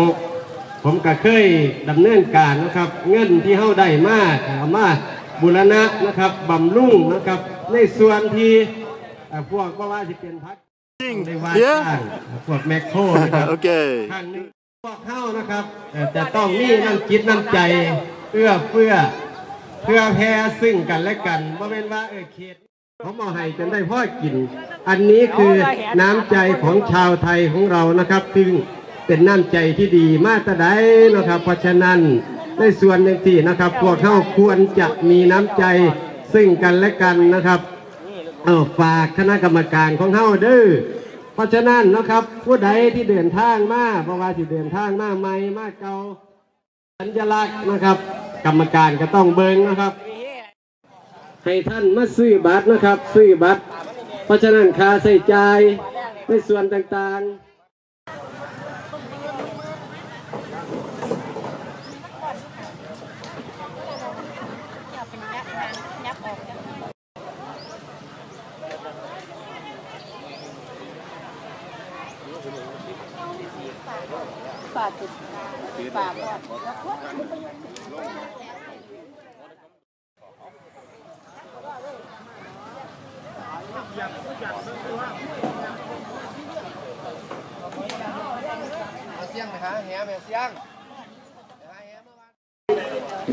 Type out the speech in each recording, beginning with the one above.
หกผมก็เคยดำเนินการนะครับ เงินที่เฮาได้มาเอามาบุรณะนะครับบำรุงนะครับ ในส่วนที่เอ่อพวกก็ว่าสิเป็นพักในวาจ้างพวกแมคโครนะครับ okay. ทางนี้พวกเข้านะครับเอ่อจะต้องมีน้ำจิตน้ำใจเอื้อเฟื้อเพื่อแพ้ซึ่งกันและกันบ่เป็นว่าเออเขตเขามาให้จนได้พ่อกิน อันนี้คือน้ำใจของชาวไทยของเรานะครับซึ่ง เป็นน้ำใจที่ดีมาแตรใดนะครับ เพราะฉะนั้นในส่วนหนึ่งที่นะครับพวกเขาควรจะมีน้ำใจซึ่งกันและกันนะครับเออฝากคณะกรรมการของเฮาเด้อเพราะฉะนั้นนะครับผู้ใดที่เดินทางมาเพราะว่าที่เดินทางมาใหม่มาเก่าสัญลักษณ์นะครับ กรรมการก็ต้องเบิ่งนะครับ ให้ท่านมาซื้อบัตรนะครับ ซื้อบัตร เพราะฉะนั้นค่าใช้จ่ายในส่วนต่างๆ ฝาดจุดฝาดก่อนเสียงไหมคะแหแม่เสียง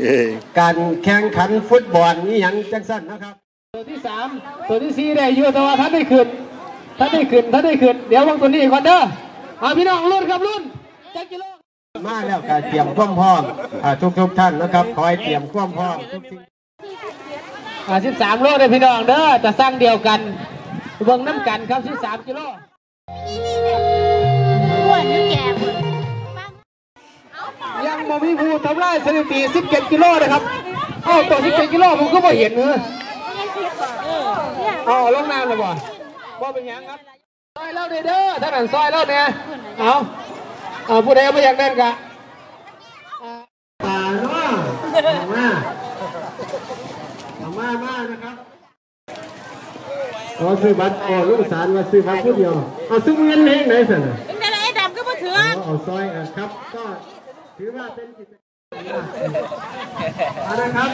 Yeah. การแข่งขันฟุตบอลนี่ยังจังสั้นนะครับ ตัวที่สามตัวที่สี่ได้อยู่แต่ว่าท่านได้ขึ้นท่านได้ขึ้นท่านได้ขึ้นเดี๋ยววางตัวนี้ก่อนเด้อเอาพี่น้องรุ่นครับรุ่นจักกิโล มาแล้วการเตรียมความพร้อมอ่าทุกๆท่านนะครับคอยเตรียมความพร้อมทุกสิ่งอ่าสิบสามโลเด้อพี่น้องเด้อจะสร้างเดียวกันเบิ่งน้ำกันครับสิบสามกิโลอ้วนยังแก่หมดยังบ่มีผู้ทำลายสถิติสิบเจ็ดกิโลนะครับเอ้าตัวสิบเจ็ดกิโลผมก็บ่เห็นเออเอาลงน้ำเลยบ่บ่เป็นหยังครับซอยเล่าเด้อเด้อท่านนั้นซอยเล่าเนี่ยเอาเอ่ผู้ใดไม่อยากนั่นกะป่าเนาะมาป่ามามานะครับเอาซื้อบัตรอ๋อลูกสารมาซื้อบัตรผู้เดียวเอาซื้อเงินเองไหนสินะเองแต่ไอ้ดำก็มาถือเอาซอยครับก็ถือว่าเป็นกิจอะไรครับ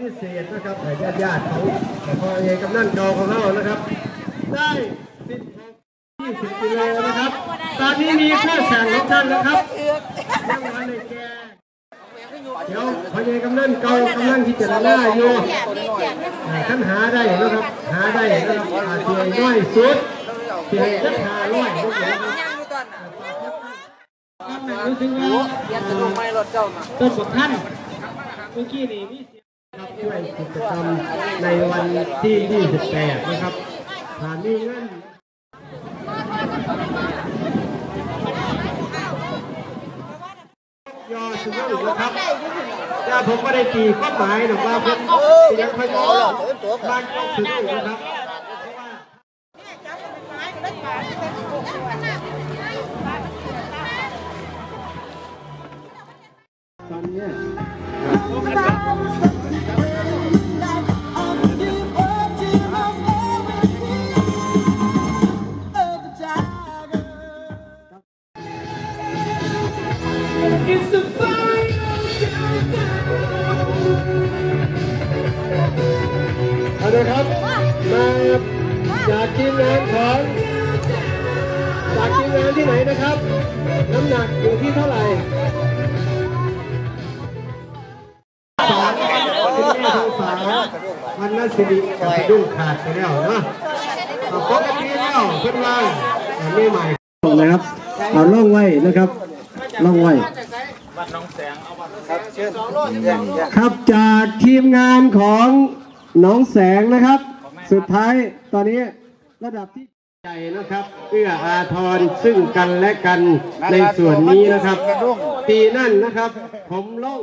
พิเศษนะครับแต่ญาติๆเขาแต่พอเองกับนั่นเก่าของเรานะครับ ได้สิท 20กิโลนะครับ ตอนนี้มีคู่แข่งของท่านนะครับเรื่งอะไรแกเดี๋ยวพยายกำลังเกากำลังที่จะหน้าอยู่ท่านหาได้แล้วครับ หาได้แล้วครับเทียงน้อยสุดเทียงจะหาด้อยรู้สึกว่าต้นของท่านเมื่อกี้นี้มีครับช่วยกิจกรรมในวันที่ 28 นะครับผ่านนี้เงิน ยอสุดยอดนะครับแต่ผมไม่ได้ตีข้อหมายหรอกว่าผมยังพยายามบางก็ถึงอยู่นะครับ ดุ้งขาดไปแล้วเนาะเอาปกติแล้วเพิ่นว่าไม่ใหม่นะครับเอาล่องไว้นะครับล่องไว้ครับจากทีมงานของหน้องแสงนะครับ สุดท้ายตอนนี้ระดับที่ใจนะครับเอื้ออาทรซึ่งกันและกันในส่วนนี้นะครับปีนั่นนะครับ ผมล่อง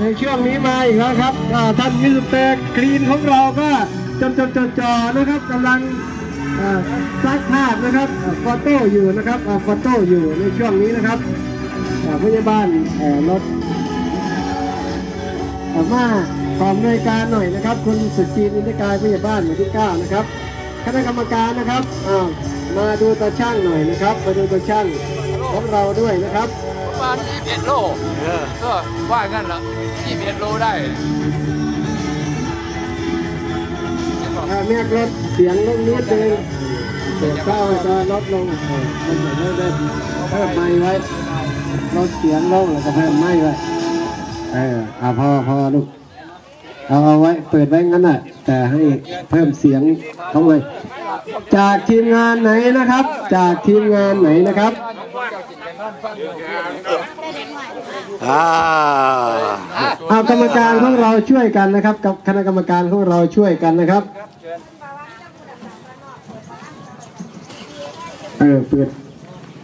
ในช่วงนี้มาอีกแล้วครับท่านมิสเตอร์กรีนของเราก็จนจนจนจอนะครับกำลังซักภาพนะครับฟอโต้อยู่นะครับฟอโต้อยู่ในช่วงนี้นะครับพยาบาลรถเอ่อมาขอมนวยการหน่อยนะครับ คุณสุจีนอินทกายพยาบาลหมู่ที่9นะครับคณะกรรมการนะครับมาดูตาช่างหน่อยนะครับ มาดูตาช่างของเราด้วยนะครับ ประมาณ21โลก็ว่างั้นละ21โลได้อ่าแม่ลดเสียงลงนิดนึงเสียงเข้าจะลดลงเออมันจะได้ได้เพิ่มไม้ไว้ลดเสียงลงแล้วก็เพิ่มไม้ไว้เอออ่าพอพอลูก เอาเอาไว้เปิดไว้งั้นน่ะ แต่ให้เพิ่มเสียงเขาไว้จากทีมงานไหนนะครับ จากทีมงานไหนนะครับอ่าเอากรรมการของเราช่วยกันนะครับ กับคณะกรรมการของเราช่วยกันนะครับ เออเปิด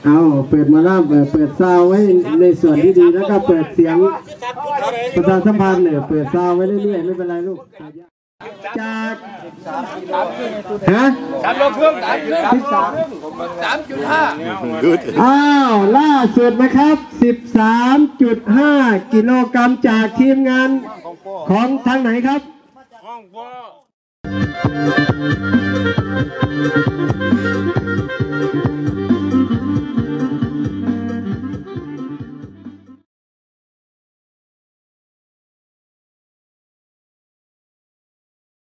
เอาเปิดมาล่าเปิดเปิดซาวไว้ในส่วนที่ดีแล้วก็เปิดเสียงประชาสัมพันธ์เนี่ยเปิดซาวไว้เรื่อยๆไม่เป็นไรลูกจากฮะสามโลครึ่งสามจุดสามสามจุดห้า good อ้าวล่าสุดนะครับ13.5กิโลกรัมจากทีมงานของทางไหนครับห้องพ่อ